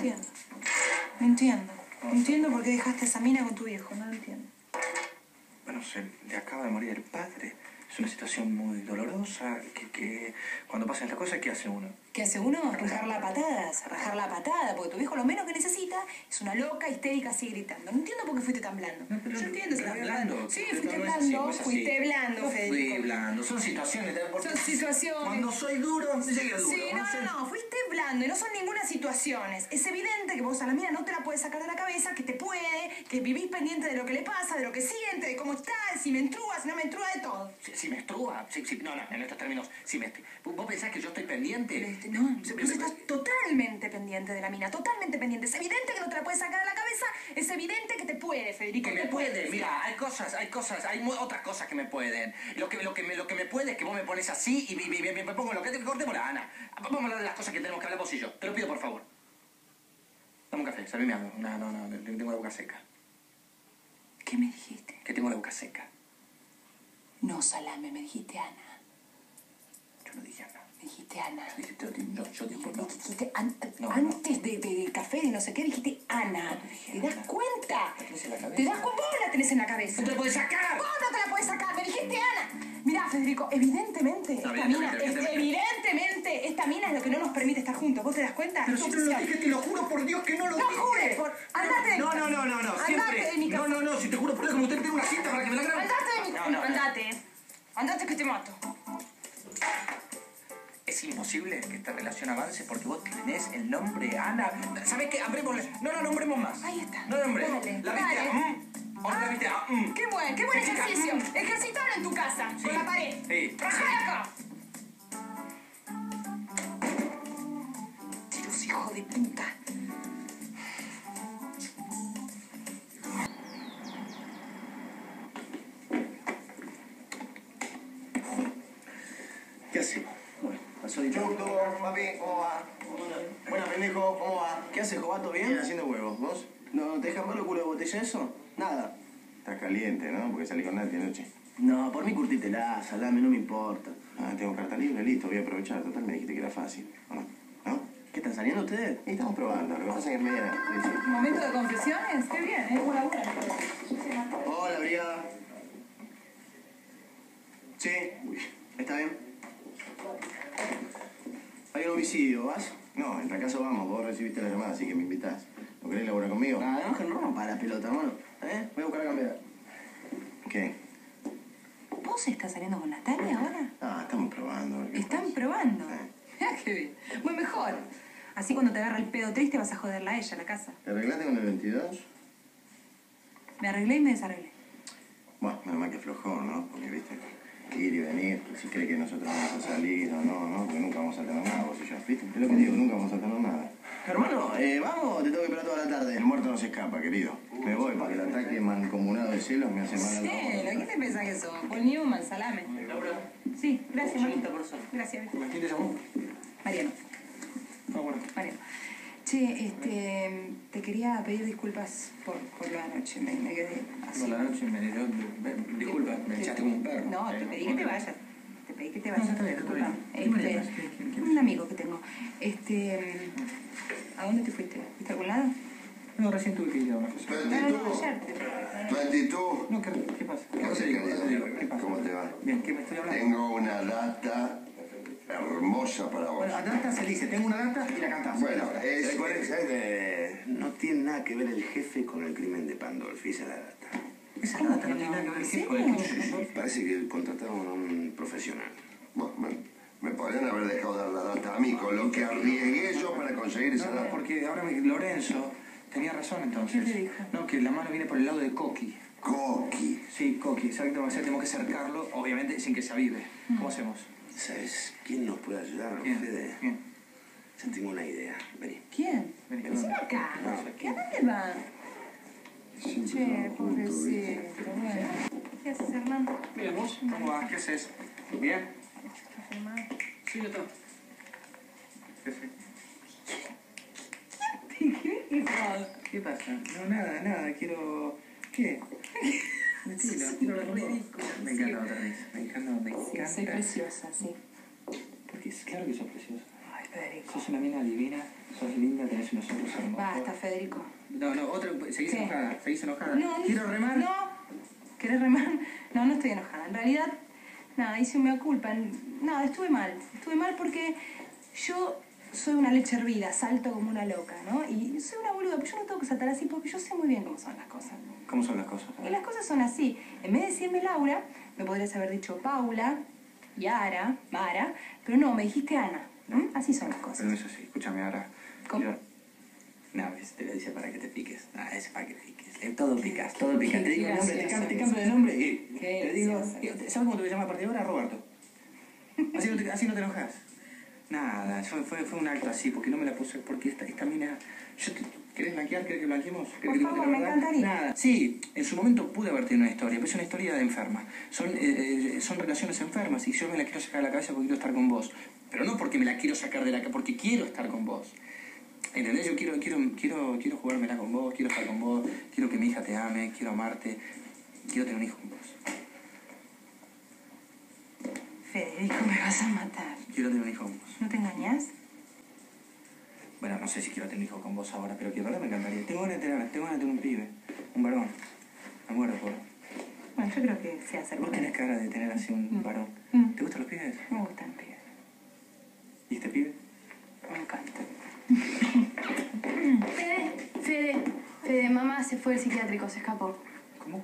entiendo. No entiendo. No entiendo por qué dejaste a esa mina con tu viejo. No lo entiendo. Bueno, se le acaba de morir el padre. Es una situación muy dolorosa. Que, que cuando pasan estas cosas, ¿qué hace uno? ¿Qué hace uno? Rajar la patada, rajar la patada, porque tu viejo lo menos que necesita es una loca histérica así gritando. No entiendo por qué fuiste tan blando. No, pero Yo entiendo estás blando. blando. Sí, fuiste no blando, no así. fuiste blando, No fui Federico. blando. Son situaciones. de- Son situaciones. Cuando soy duro, llegué duro. Sí, no, no, no, fuiste y no son ninguna situaciones. Es evidente que vos a la mina no te la puedes sacar de la cabeza, que te puede, que vivís pendiente de lo que le pasa, de lo que siente, de cómo está, si me entrúa, si no me entrúa, de todo. Si, si me estrúa, si, si- no, no, en estos términos, si me ¿Vos pensás que yo estoy pendiente? Este, No, vos estás totalmente pendiente de la mina, totalmente pendiente. Es evidente que no te la puedes sacar de la cabeza, es evidente que te puede, Federico. Que me puede, mira, hay cosas, hay cosas, hay otras cosas que me pueden. Lo que, lo que, me, lo que me puede es que vos me pones así y, y- y- me pongo lo que te cortemos la Ana. Vamos a hablar de las cosas que tenemos que hablar vos y yo. Te lo pido, por favor. Dame un café, servime algo. No, no, no, tengo la boca seca. ¿Qué me dijiste? Que tengo la boca seca. No, salame, me dijiste Ana. Yo no dije nada. Dijiste Ana. Dije, yo, yo, yo dije, no. Dijiste an- No, antes de, de- del café, de no sé qué, dijiste Ana. ¿Te das cuenta? ¿Te das cuenta? Vos la tenés en la cabeza. ¡No te la puedes sacar! ¿Vos no te la puedes sacar? Me dijiste Ana. Mirá, Federico, evidentemente, esta mina, evidentemente, es- evidentemente. evidentemente, esta mina es lo que no nos permite estar juntos. ¿Vos te das cuenta? Pero si te lo dije, te lo juro por Dios que no lo No dije. Relación avance porque vos tenés el nombre Ana. ¿Sabés qué? Abrémosle. No la nombremos más. Ahí está. No la nombremos. Dale, la viste dale. a mm. O no la viste a mm. Qué buen, qué buen ejercicio. mm. Ejercitalo en tu casa, Sí. con la pared. Sí. Rajá acá. Dios, hijo de puta. ¿Qué hacemos? Bueno, Chuto, papi, ¿cómo va? Buena, pendejo, ¿cómo va? ¿Qué haces, Jovato? Bien, ¿Bien? haciendo huevos, ¿vos? ¿No te dejan malo culo de botella eso? Nada. Estás caliente, ¿no? Porque salí con Nati anoche. No, por mí curtítela, salame, no me importa. Ah, tengo carta libre, listo, voy a aprovechar. Total, me dijiste que era fácil, ¿o no? ¿No? ¿Qué están saliendo ustedes? Y estamos probando, lo que pasa es que es media... Momento de confesiones, qué bien, es buena buena. Hola, brigada. Sí, uy, ¿está bien? Homicidio, ¿vas? No, en acaso vamos, vos recibiste la llamada, así que me invitás. ¿No querés laburar conmigo? Nada, Ángel, no rompa la pelota, hermano. ¿Eh? Voy a buscar a cambiar. ¿Qué? ¿Vos estás saliendo con Natalia ahora? Ah, estamos probando. Están pasa. probando. Sí. Mirá qué bien. Bueno, mejor. Así cuando te agarra el pedo triste vas a joderla a ella, a la casa. ¿Te arreglaste con el 22? Me arreglé y me desarreglé. Bueno, menos mal que aflojó, ¿no? Porque, viste, ir y venir, si cree que nosotros vamos a salir o no, ¿no? Porque nunca vamos a tener nada, vos y yo, ¿viste? Es lo que digo, nunca vamos a tener nada. Hermano, eh, ¿vamos o te tengo que esperar toda la tarde? El muerto no se escapa, querido. Me voy porque el ataque mancomunado de celos me hace mal al Celo, ¿qué te pensás que sos? Paul Newman, salame. Sí, gracias, Mariano. Gracias, ¿Quién te llamó? Mariano. Ah. Che, este, te quería pedir disculpas por, por la noche. Me, me quedé así. Por la noche me dio... Disculpa, me Te- echaste como un perro. No, te Eh, pedí que te vayas. Te pedí que te No, vayas. bien, está bien. Disculpame. ¿Quién me Este. Un amigo que tengo. Este, ¿a dónde te fuiste? ¿Fuiste a algún lado? No, recién tuve que ir a una cosa. No, no, no, No, ¿qué, qué pasa? ¿Qué haces, querido? ¿Qué pasa? ¿Cómo te va? Bien, ¿qué me estoy hablando? tengo una data hermosa para vos. Bueno, la data se dice, tengo una data y la cantás. Bueno, es... Eh, no tiene nada que ver el jefe con el crimen de Pandolfi, esa es la data. Esa es la data, no tiene nada que ver el jefe con el jefe. Parece que contrataron a un profesional. Bueno, me, me podrían haber dejado dar la data a mí, con lo que arriesgué yo para conseguir esa No, no, data. porque ahora me, Lorenzo tenía razón entonces. ¿Qué te dijo? No, que la mano viene por el lado de Coqui. Coqui. Sí, Coqui, exacto. O sea, tenemos que cercarlo, obviamente, sin que se avive. ¿Cómo hacemos? ¿Sabes quién nos puede ayudar, ¿Quién? Fede? ¿Quién? Ya tengo una idea. Vení. ¿Quién? Vení, Ven no- acá. ¿Qué a dónde va? Che, pobrecito. Bueno. ¿Qué haces, Hernán? Bien, vos, ¿cómo vas? ¿Qué haces? ¿Bien? Sí, yo estoy. ¿Qué haces? ¿Qué pasa? ¿Qué pasa? No, nada, nada, quiero... ¿Qué? Con vos. Me encanta otra vez. Me encanta, me Sí, encanta. soy preciosa, sí. Porque claro que sos preciosa. Ay, Federico. Sos una mina divina, sos linda, tenés unos ojos hermosos. Basta, Federico. No, no, otra, seguís ¿Qué? enojada, seguís enojada. No, Quiero remar. No. ¿Querés remar? No, no estoy enojada. En realidad, nada, hice un mea culpa. Nada, estuve mal. Estuve mal porque yo soy una leche hervida, salto como una loca, ¿no? Y soy una boluda, pero yo no tengo que saltar así porque yo sé muy bien cómo son las cosas. ¿Cómo son las cosas? Y las cosas son así. En vez de decirme Laura, me podrías haber dicho Paula, Yara, Mara, pero no, me dijiste Ana. ¿no? Así son las Pero cosas. no es así, escúchame ahora. ¿Cómo? Yo- No, te lo dice para que te piques. Ah, es para que te piques. Eh, Todo picas, todo picas. Te digo el nombre, te te cambio de nombre y te digo... ¿Sabes cómo te voy a llamar a partir de ahora? Roberto. Así no te, así no te enojas. Nada, fue, fue, fue un acto así, porque no me la puse, porque esta, esta mina... Yo te- ¿Querés blanquear? ¿Querés que blanqueemos? ¿Querés Por favor, me encantaría. Nada. Sí, en su momento pude haber tenido una historia, pero es una historia de enferma. Son, eh, eh, son relaciones enfermas y yo me la quiero sacar de la cabeza porque quiero estar con vos. Pero no porque me la quiero sacar de la cabeza, porque quiero estar con vos. ¿Entendés? Yo quiero, quiero, quiero, quiero jugármela con vos, quiero estar con vos, quiero que mi hija te ame, quiero amarte, quiero tener un hijo con vos. Federico, me vas a matar. Quiero tener un hijo con vos. ¿No te engañas? Bueno, no sé si quiero tener un hijo con vos ahora, pero verdad me encantaría. Tengo ganas de tener, tengo ganas de tener un pibe, un varón. Me muero por... Bueno, yo creo que sea hacer Vos tenés cara de tener así un Mm. varón. Mm. ¿Te gustan los pibes? Me gustan pibes. ¿Y este pibe? Me encanta. Fede, Fede, Fede, mamá se fue al psiquiátrico, se escapó. ¿Cómo?